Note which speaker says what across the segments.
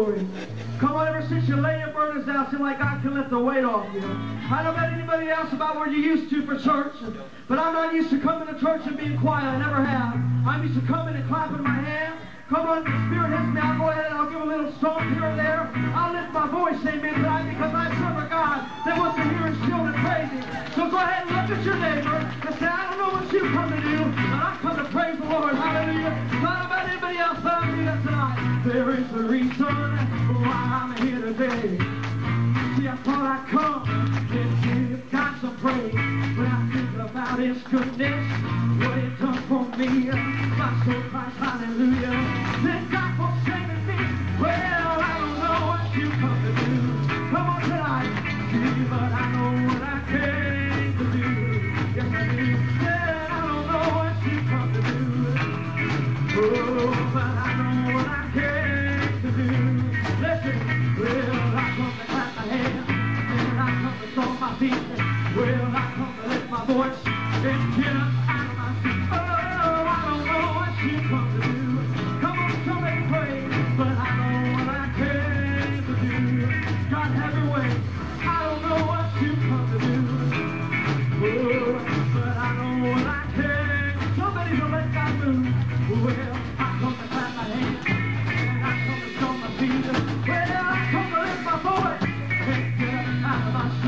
Speaker 1: Come on, ever since you laid your burdens down, seem like I can lift the weight off you. I don't know anybody else about where you used to for church, but I'm not used to coming to church and being quiet. I never have. I'm used to coming and clapping my hands. Come on, the Spirit hits me. I'll go ahead and I'll give a little song here and there. I'll lift my voice, amen, tonight because I serve a God that wants to hear his children praise him. So go ahead and look at your neighbor and say, I don't know what you come to do, but I come to praise the Lord. Hallelujah. There is a reason why I'm here today. See, I thought I'd come to give God some praise. When I think about His goodness, what it done for me, my soul cries hallelujah. God my feet. Well, I come to lift my voice.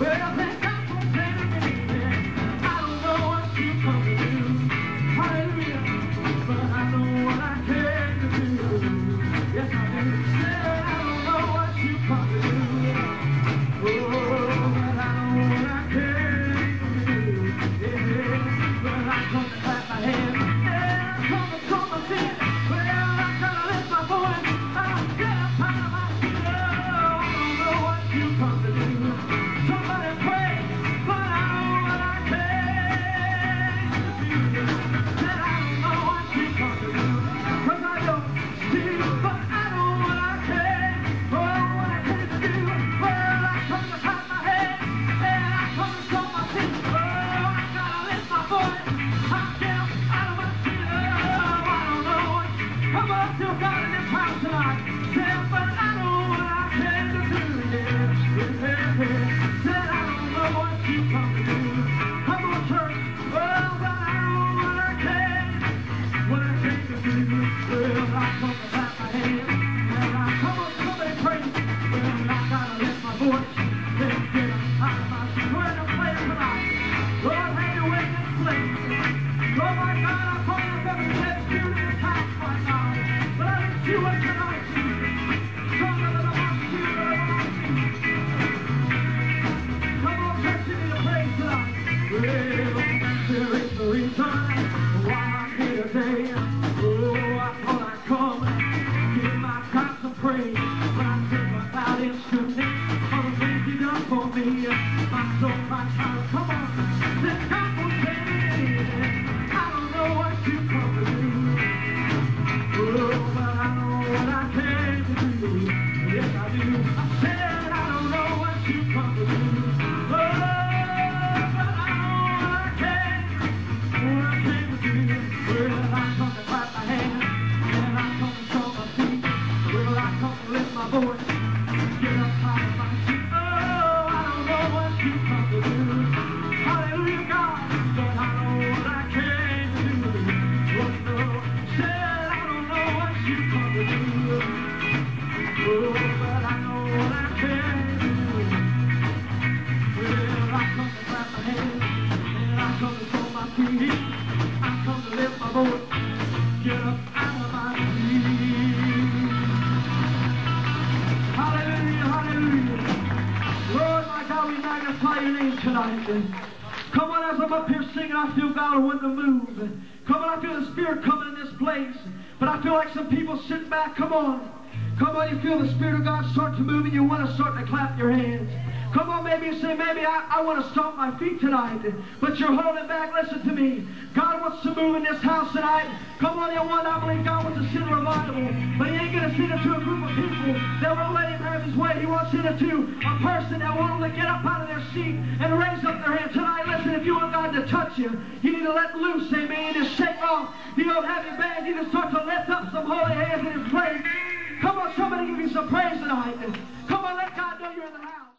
Speaker 1: Where the Mama still got an imposter. Come on. Let's go. tonight. Come on, as I'm up here singing, I feel God wanting to move. Come on, I feel the Spirit coming in this place. But I feel like some people sitting back. Come on. Come on, you feel the Spirit of God start to move and you want to start to clap your hands. Come on, maybe you say, maybe I, I want to stomp my feet tonight, but you're holding back. Listen to me. God wants to move in this house tonight. Come on, you want, I believe God wants to send a revival, but He ain't going to send it to a group of people that won't let Him have His way. He wants it to a person that won't get up out of their seat and raise up their hand. Tonight, listen, if you want God to touch you, you need to let loose, amen, and shake off the old heavy band. You need to start to lift up some holy hands in His praise. Come on, somebody give me some praise tonight. Come on, let God know you're in the house.